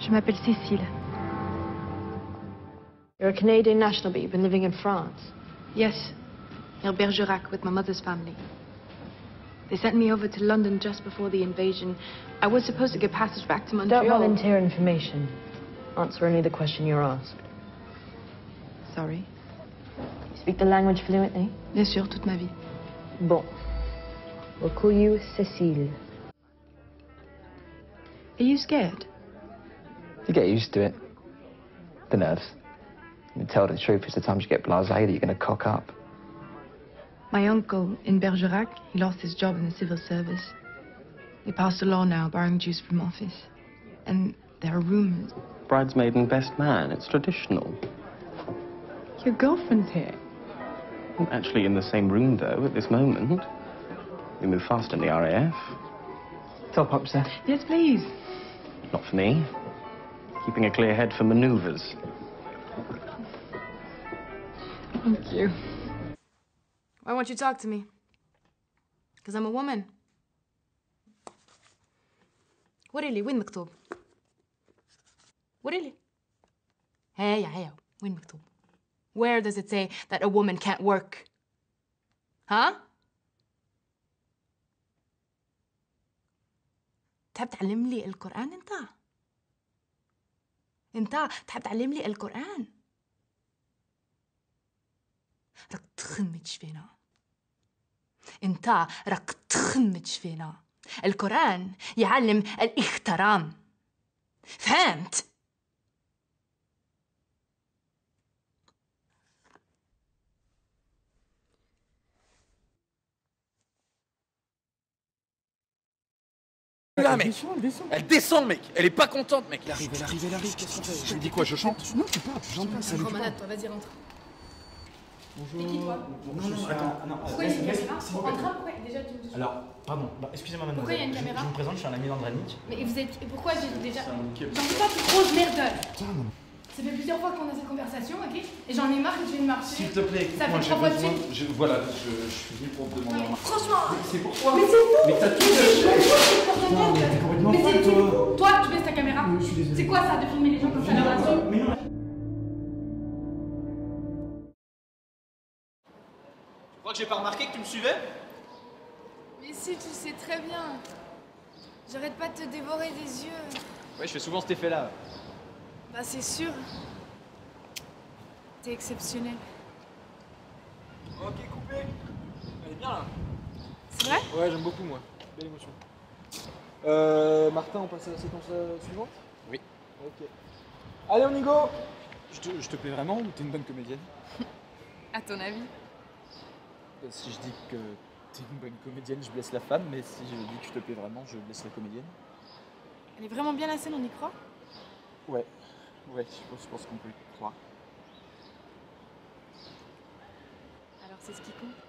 Je m'appelle Cécile. You're a Canadian national, but you've been living in France. Yes, near Bergerac with my mother's family. They sent me over to London just before the invasion. I was supposed to get passage back to Montreal. Don't volunteer information. Answer only the question you're asked. Sorry. You speak the language fluently? Bien sûr, toute ma vie. Bon. We'll call you Cécile. Are you scared? You get used to it. The nerves. And to tell the truth, it's the times you get blasé that you're going to cock up. My uncle in Bergerac, he lost his job in the civil service. They passed a law now barring Jews from office. And there are rumors. Bridesmaid and best man, it's traditional. Your girlfriend's here. Not actually in the same room, though, at this moment. We move fast in the RAF. Top up, sir. Yes, please. Not for me Keeping a clear head for maneuvers. Thank you. Why won't you talk to me? Because I'm a woman. وري لي وين مكتوب؟ وري لي. هيا هيا وين مكتوب؟ Where does it say that a woman can't work? ها؟ تحب تعلم لي القرآن انت؟ انت تحب تعلم لي القرآن؟ راك تخمج فينا انت راك تخمج فينا القرآن يعلم الاحترام فهمت؟ Là, mec Elle descend, mec Elle est pas contente, mec Elle arrive, elle arrive, elle arrive, qu'est-ce qu'on fait Je lui dis quoi, je chante? Non, tu parles, tu chantes pas, salut. Promenade, toi, vas-y, rentre. Bonjour. Non, non, attends, non. Pourquoi il y a une caméra Entra, pourquoi Déjà, tu me Alors, pardon, bah, excusez-moi mademoiselle. Pourquoi il y a une Je- caméra Je me présente, je suis un ami d'Andranik. Mais vous êtes. Pourquoi j'ai déjà. J'en peux pas, tu grosse merdeur Ça fait plusieurs fois qu'on a cette conversation, ok? Et j'en ai marre que tu viennes marcher. S'il te plaît, Ça fait trois fois de besoin. suite. je- Voilà, je, je suis venu pour te demander. Franchement C'est pourquoi Mais c'est Mais t'as tout Mais lâché Putain, mais t'es complètement Mais folle, c'est toi. fou Toi, tu baisses ta caméra Oui, je suis désolé. C'est quoi ça de filmer les gens comme ça radio Mais non. Tu crois que j'ai pas remarqué que tu me suivais Mais si, tu sais très bien. J'arrête pas de te dévorer des yeux. Ouais, je fais souvent cet effet-là. Bah, c'est sûr. T'es exceptionnel. Ok, coupé Elle est bien, là C'est vrai? Ouais, j'aime beaucoup moi. Belle émotion. Euh, Martin, on passe à la séquence euh, suivante Oui. Ok. Allez, on y go je te, je te plais vraiment ou t'es une bonne comédienne À ton avis Euh, Si je dis que t'es une bonne comédienne, je blesse la femme, mais si je dis que je te plais vraiment, je blesse la comédienne. Elle est vraiment bien la scène, on y croit? Ouais, ouais, je pense, je pense qu'on peut y croire. Alors c'est ce qui compte.